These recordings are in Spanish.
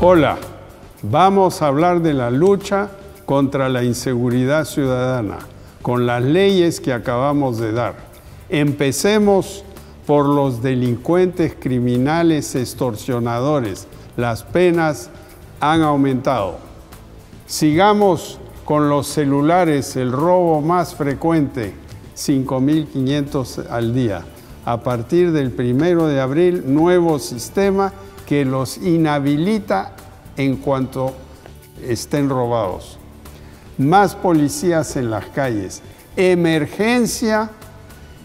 Hola, vamos a hablar de la lucha contra la inseguridad ciudadana con las leyes que acabamos de dar. Empecemos por los delincuentes criminales extorsionadores. Las penas han aumentado. Sigamos con los celulares, el robo más frecuente, 5.500 al día. A partir del primero de abril, nuevo sistema que los inhabilita en cuanto estén robados. Más policías en las calles. Emergencia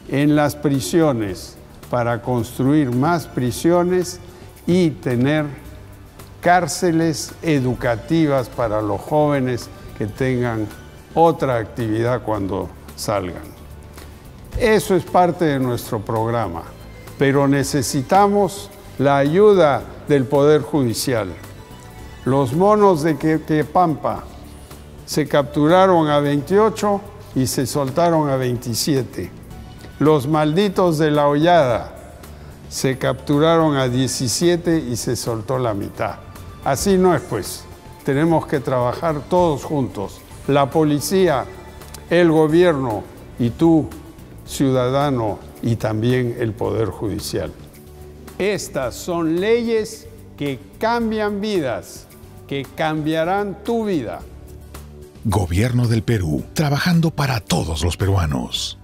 en las prisiones para construir más prisiones y tener cárceles educativas para los jóvenes que tengan otra actividad cuando salgan. Eso es parte de nuestro programa, pero necesitamos la ayuda del Poder Judicial. Los monos de Quepampa se capturaron a 28 y se soltaron a 27. Los malditos de la hollada se capturaron a 17 y se soltó la mitad. Así no es pues. Tenemos que trabajar todos juntos. La policía, el gobierno y tú, ciudadano, y también el Poder Judicial. Estas son leyes que cambian vidas, que cambiarán tu vida. Gobierno del Perú, trabajando para todos los peruanos.